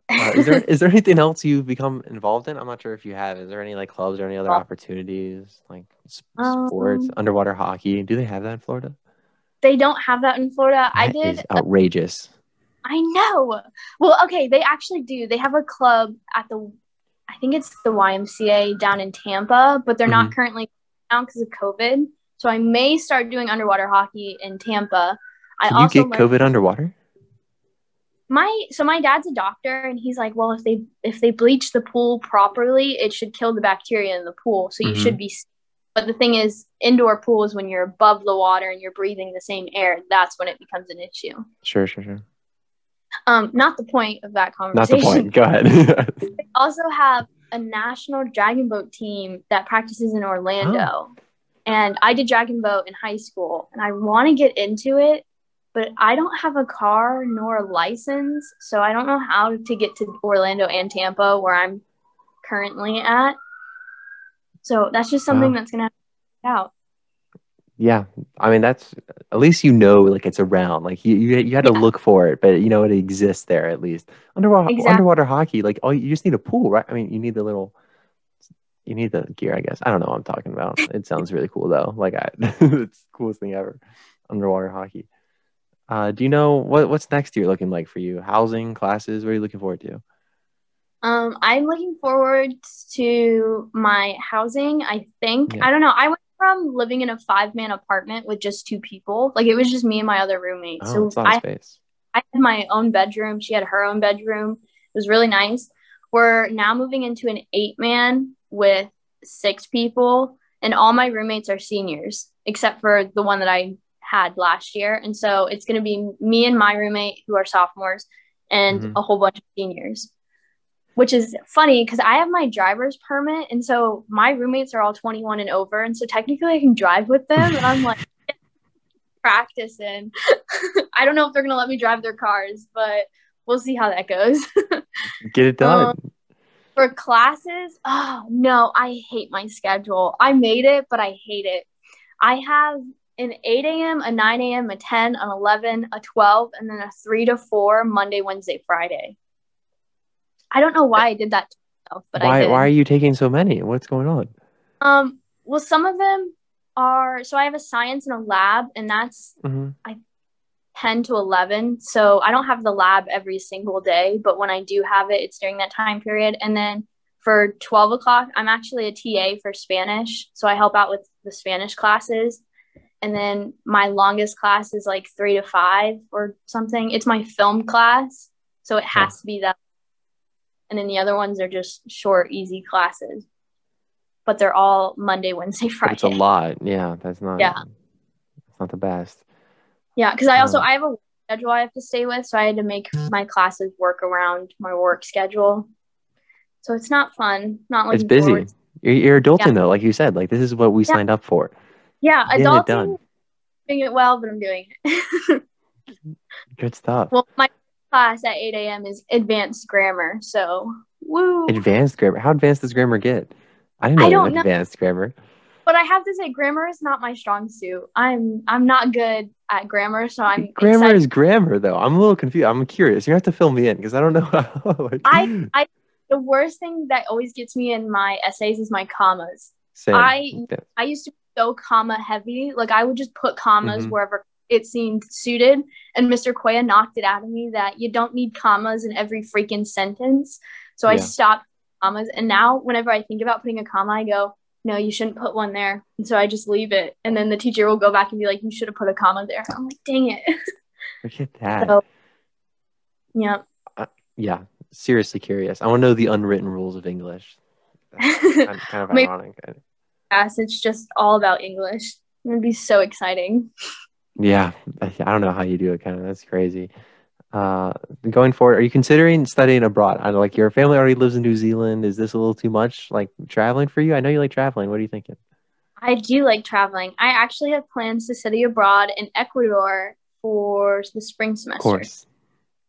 Uh, is there is there anything else you've become involved in? I'm not sure if you have. Is there any like clubs or any other opportunities like s- sports, Um, underwater hockey? Do they have that in Florida? They don't have that in Florida. I did outrageous. I know. Well, okay, they actually do. They have a club at the, I think it's the YMCA down in Tampa, but they're not currently down because of COVID. So I may start doing underwater hockey in Tampa. I Can you get learned- COVID underwater? my so my dad's a doctor and he's like, well, if they if they bleach the pool properly, it should kill the bacteria in the pool. So you Mhm. should be. But the thing is, indoor pools when you're above the water and you're breathing the same air, that's when it becomes an issue. Sure, sure, sure. Um, not the point of that Not conversation. the point. Go ahead. also have a national dragon boat team that practices in Orlando. Oh. And I did dragon boat in high school and I want to get into it, but I don't have a car nor a license. So I don't know how to get to Orlando and Tampa where I'm currently at. So that's just something Wow. that's going to have to work out. Yeah, I mean that's at least you know like it's around. Like you you, you had to Yeah. look for it, but you know it exists there at least. Underwater Exactly. underwater hockey, like oh, you just need a pool, right? I mean, you need the little. You need the gear, I guess. I don't know what I'm talking about. It sounds really cool though. Like I, it's the coolest thing ever. Underwater hockey. Uh, do you know what what's next year looking like for you? Housing, classes. What are you looking forward to? Um, I'm looking forward to my housing. I think Yeah. I don't know. I from living in a five man apartment with just two people. Like it was just me and my other roommate. Oh, so it's a lot of I, space. I had my own bedroom. She had her own bedroom. It was really nice. We're now moving into an eight man with six people, and all my roommates are seniors, except for the one that I had last year. And so it's going to be me and my roommate who are sophomores and Mhm. a whole bunch of seniors, which is funny because I have my driver's permit. And so my roommates are all 21 and over. And so technically I can drive with them. And I'm like, practicing. I don't know if they're going to let me drive their cars, but we'll see how that goes. Get it done. Um, For classes, oh no, I hate my schedule. I made it, but I hate it. I have an 8 a.m., a 9 a.m., a 10, an 11, a 12, and then a 3 to 4 Monday, Wednesday, Friday. I don't know why I did that to myself, but I why did. why are you taking so many? What's going on? Um, well, some of them are so I have a science and a lab, and that's hmm 10 to 11. So I don't have the lab every single day, but when I do have it, it's during that time period. And then for 12 o'clock, I'm actually a TA for Spanish. So I help out with the Spanish classes. And then my longest class is like three to five or something. It's my film class. So it has to be that. And then the other ones are just short, easy classes. But they're all Monday, Wednesday, Friday. it's a lot. Yeah, that's not. Yeah. It's not the best. Yeah, because I also Um, I have a schedule I have to stay with, so I had to make my classes work around my work schedule. So it's not fun. Not like It's busy. forward- You're, you're adulting Yeah. though, like you said. Like this is what we Yeah. signed up for. Yeah, Getting it adulting, done. doing it well, but I'm doing it. Good stuff. well, my class at 8 a.m. is advanced grammar, so woo. advanced grammar. How advanced does grammar get? I didn't know I don't know. advanced grammar. But I have to say, grammar is not my strong suit. I'm I'm not good at grammar, so I'm grammar excited. is grammar though. I'm a little confused. I'm curious. You have to fill me in because I don't know how. like, I- I- the worst thing that always gets me in my essays is my commas. Same. I- Yeah. I used to be so comma heavy. Like I would just put commas Mhm. wherever it seemed suited. And Mr. Koya knocked it out of me that you don't need commas in every freaking sentence. So I stopped commas. And now whenever I think about putting a comma, I go, no, you shouldn't put one there. And so I just leave it. And then the teacher will go back and be like, you should have put a comma there. I'm like, dang it. Look at that. So- yeah. Uh, yeah, seriously curious. I want to know the unwritten rules of English. That's kind, kind of ironic. Yes, it's just all about English. It would be so exciting. Yeah, I don't know how you do it. Kind of that's crazy. Uh, going forward, are you considering studying abroad? I know, like your family already lives in New Zealand. Is this a little too much, like traveling for you? I know you like traveling. What are you thinking? I do like traveling. I actually have plans to study abroad in Ecuador for the spring semester. Of course,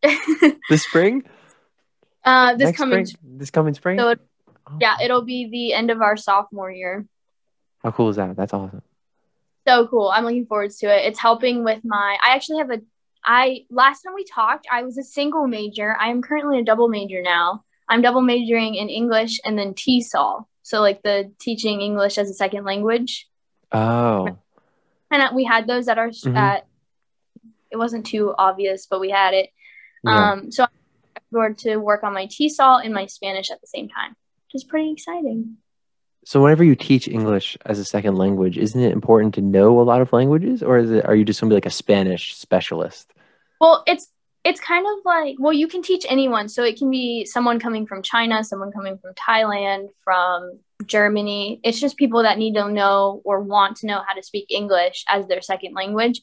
this spring. uh, this Next coming, spring? This coming spring. so it- Oh, yeah, it'll be the end of our sophomore year. How cool is that? That's awesome. So cool. I'm looking forward to it. It's helping with my. I actually have a. I last time we talked, I was a single major. I am currently a double major now. I'm double majoring in English and then TESOL. So like the teaching English as a second language. Oh, and we had those at our Mhm. at it wasn't too obvious but we had it yeah. um so i'm going to work on my TESOL and my spanish at the same time which is pretty exciting So whenever you teach English as a second language, isn't it important to know a lot of languages, or is it are you just gonna be like a Spanish specialist? well it's it's kind of like well you can teach anyone. So it can be someone coming from china someone coming from thailand from germany. It's just people that need to know or want to know how to speak english as their second language.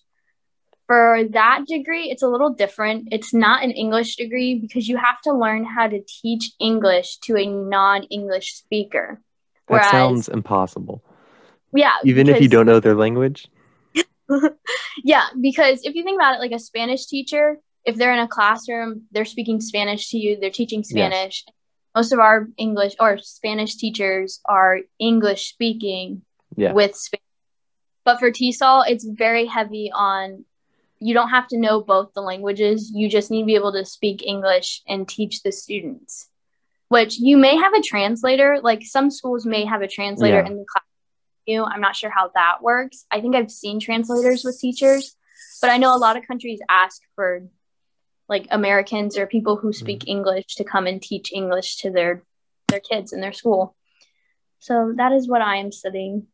For that degree it's a little different. It's not an english degree because you have to learn how to teach english to a non-english speaker That sounds impossible. yeah Even if you don't know their language. yeah, because if you think about it, like a Spanish teacher, if they're in a classroom, they're speaking Spanish to you, they're teaching Yes. Spanish. Most of our English or Spanish teachers are English speaking Yeah. with Spanish. But for TESOL, it's very heavy on you don't have to know both the languages. You just need to be able to speak English and teach the students. Which you may have a translator, like some schools may have a translator Yeah. in the class. You, I'm not sure how that works. I think I've seen translators with teachers, but I know a lot of countries ask for like Americans or people who speak Mm-hmm. English to come and teach English to their their kids in their school. So that is what I am studying.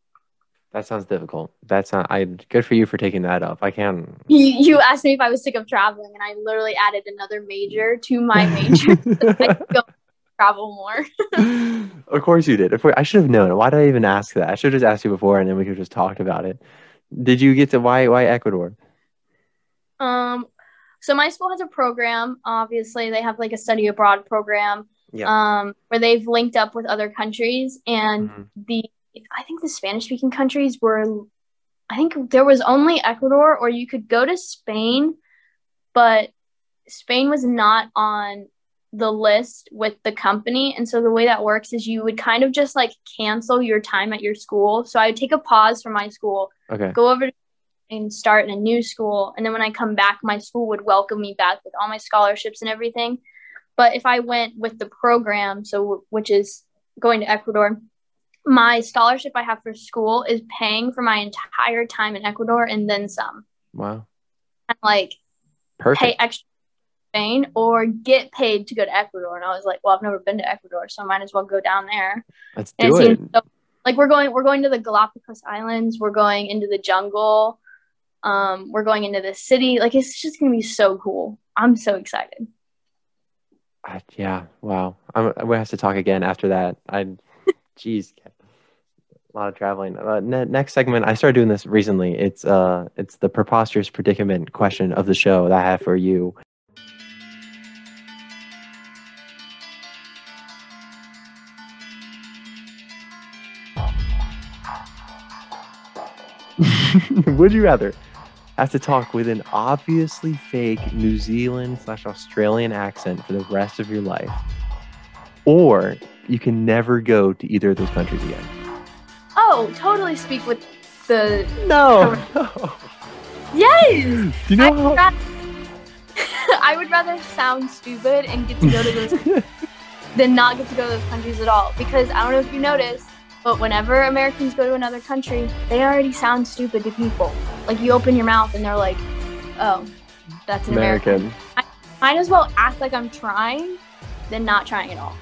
That sounds difficult. That's not. I good for you for taking that up. I can. You, you asked me if I was sick of traveling, and I literally added another major to my major. I could go travel more. of course you did. Of course, I should have known. Why did I even ask that? I should have just asked you before, and then we could have just talked about it. Did you get to why why Ecuador? Um, so my school has a program. Obviously, they have like a study abroad program. Yeah. Um, where they've linked up with other countries, and Mhm. the I think the Spanish speaking countries were. I think there was only Ecuador, or you could go to Spain, but Spain was not on the list with the company. And so the way that works is you would kind of just like cancel your time at your school. So I would take a pause from my school, Okay. go over and start in a new school. And then when I come back, my school would welcome me back with all my scholarships and everything. But if I went with the program, so which is going to Ecuador, my scholarship I have for school is paying for my entire time in Ecuador and then some. Wow. I'm like Perfect. pay extra Spain or get paid to go to Ecuador. And I was like, well, I've never been to Ecuador, so I might as well go down there. Let's And do it so, like we're going we're going to the Galapagos Islands, we're going into the jungle, um, we're going into the city. Like it's just gonna be so cool. I'm so excited. I- yeah. Wow. I'm, we have to talk again after that. I, jeez, a lot of traveling. Uh, ne- next segment, I started doing this recently. It's uh, it's the preposterous predicament question of the show that I have for you. Would you rather have to talk with an obviously fake New Zealand slash Australian accent for the rest of your life, or you can never go to either of those countries again? Oh, totally speak with the No. Yes! Do you I know would, how? rather, I would rather sound stupid and get to go to those than not get to go to those countries at all. Because I don't know if you noticed, but whenever Americans go to another country, they already sound stupid to people. Like you open your mouth and they're like, "Oh, that's an American." American. Might as well act like I'm trying than not trying at all.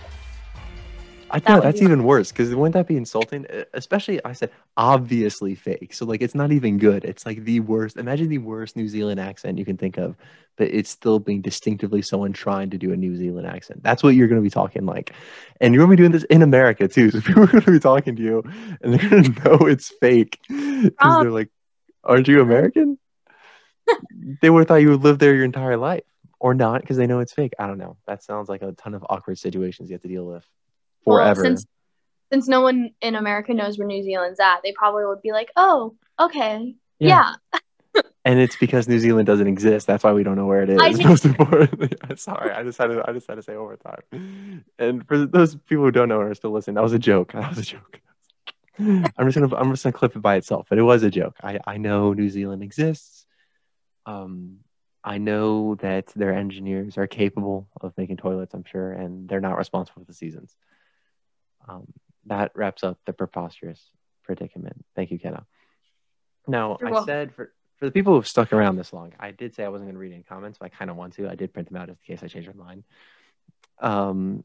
I know that's even worse because wouldn't that be insulting? Especially, I said obviously fake. So like, it's not even good. It's like the worst. Imagine the worst New Zealand accent you can think of, but it's still being distinctively someone trying to do a New Zealand accent. That's what you're going to be talking like, and you're going to be doing this in America too. So people are going to be talking to you, and they're going to know it's fake because Um, they're like, "Aren't you American?" they would have thought you would live there your entire life, or not because they know it's fake. I don't know. That sounds like a ton of awkward situations you have to deal with Well, forever. since since no one in America knows where New Zealand's at, they probably would be like, "Oh, okay, Yeah. yeah." and it's because New Zealand doesn't exist. That's why we don't know where it is. I Most importantly, sorry. I just had to. I just had to say it one more time. And for those people who don't know or are still listening, that was a joke. That was a joke. I'm just gonna. I'm just gonna clip it by itself. But it was a joke. I. I know New Zealand exists. Um. I know that their engineers are capable of making toilets. I'm sure, and they're not responsible for the seasons. Um. That wraps up the preposterous predicament. Thank you, Kena. Now, You're I welcome. said for for the people who've stuck around this long, I did say I wasn't going to read any comments, but I kind of want to. I did print them out just in case I changed my mind. Um,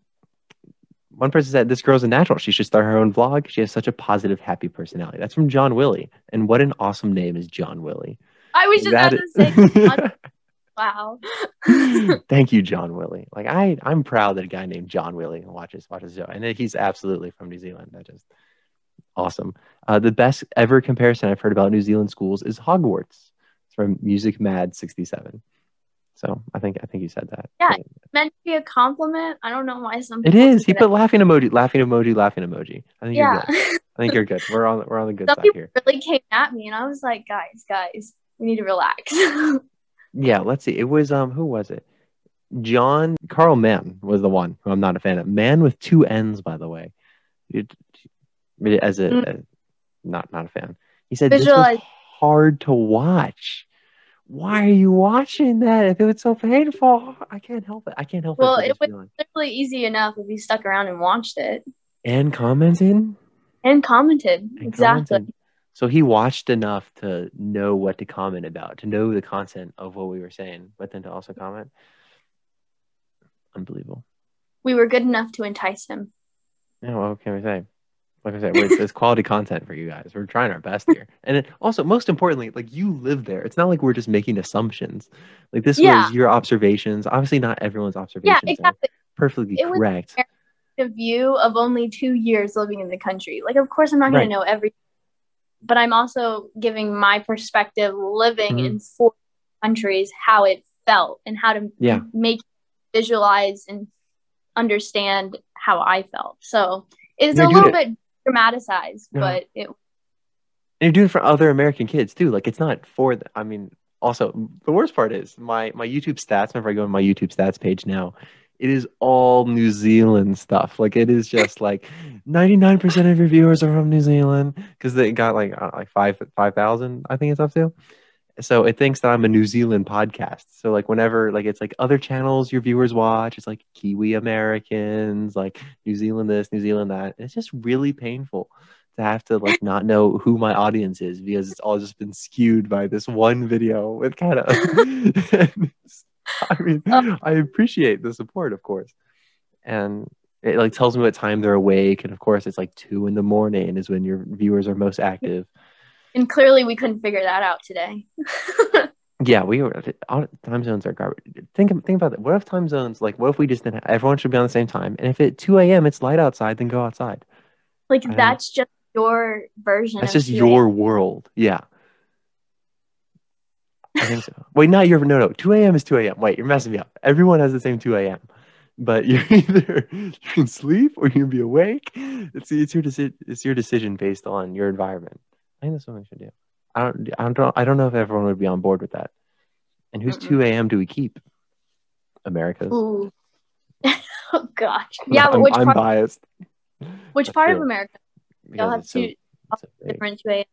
one person said, "This girl's a natural. She should start her own vlog. She has such a positive, happy personality." That's from John Willie, and what an awesome name is John Willie. I was just That about to say, is- "Wow." Thank you, John Willie. Like I, I'm proud that a guy named John Willie watches watches the show, and he's absolutely from New Zealand. That just awesome. Uh, the best ever comparison I've heard about New Zealand schools is Hogwarts. It's from Music Mad '67. So I think I think you said that. Yeah. meant to be a compliment. I don't know why some. It is. He put laughing emoji, laughing emoji, laughing emoji. I think that. you're Yeah. good. I think you're good. We're on we're on the good some side people here. really came at me, and I was like, "Guys, guys, we need to relax." Yeah, let's see. It was um who was it? John Carl Mann was the one who I'm not a fan of. Man with two N's, by the way. It, as a, Mm. a- not not a fan. He said this Visualize- was hard to watch. Why are you watching that? If it was so painful, I can't help it. I can't help Well, it. Well, it this was-. Literally easy enough if you stuck around and watched it and commented. and commented. and exactly. commented. So he watched enough to know what to comment about, to know the content of what we were saying, but then to also comment. Unbelievable. We were good enough to entice him. Yeah, what can we say? like I said, we're, it's quality content for you guys. We're trying our best here, and it, also most importantly, like you live there. It's not like we're just making assumptions. Like this Yeah. was your observations. Obviously, not everyone's observations Yeah, are exactly. perfectly It was correct. A view of only two years living in the country. Like, of course, I'm not going Right. to know every, but I'm also giving my perspective living Mhm. in four countries how it felt and how to Yeah. make visualize and understand how I felt. So it's a little bit dramatized, Yeah. but it And you're doing it for other American kids too. Like it's not for. The, I mean, also the worst part is my my YouTube stats. Whenever I go on my YouTube stats page now, it is all New Zealand stuff. Like it is just like 99% of your viewers are from New Zealand because they got like uh, like five five thousand. I think it's up to. So it thinks that I'm a New Zealand podcast. So like whenever like it's like other channels your viewers watch, it's like Kiwi Americans, like New Zealand this, New Zealand that. And it's just really painful to have to like not know who my audience is because it's all just been skewed by this one video with kind of I mean uh, I appreciate the support of course and it like tells me what time they're awake and of course it's like two in the morning is when your viewers are most active and clearly we couldn't figure that out today. yeah we were all- time zones are garbage think think about that what if time zones like what if we just didn't everyone should be on the same time and if at 2 a.m it's light outside then go outside like I that's just your version. That's of just 2 your world. Yeah. I think so. Wait, not your no no. 2 a.m. is 2 a.m. Wait, you're messing me up. Everyone has the same 2 a.m. But you're either you can sleep or you can be awake. It's it's your decision. It's your decision based on your environment. I think that's what we should do. I don't I don't I don't know if everyone would be on board with that. And whose. 2 a.m. do we keep? America's. Ooh. oh gosh. Yeah, but I'm, which I'm part? biased. Which part of America? Y'all have two so different way.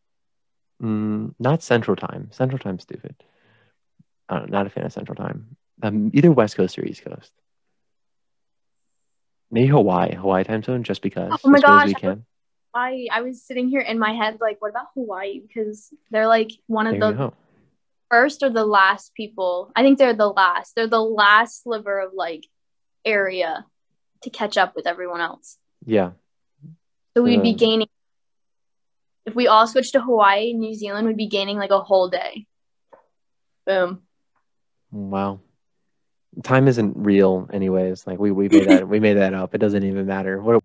Mm, not Central Time. Central Time's stupid. I don't know, not a fan of Central Time. Um, either West Coast or East Coast. Maybe Hawaii, Hawaii time zone, just because. Oh my gosh, I can. I I was sitting here in my head like, what about Hawaii? Because they're like one of you the first or the last people. I think they're the last. They're the last sliver of like area to catch up with everyone else. Yeah, So we'd be Um, gaining. If we all switched to Hawaii, New Zealand would be gaining like a whole day. Boom. Wow. Time isn't real, anyways. Like we, we made that we made that up. It doesn't even matter. What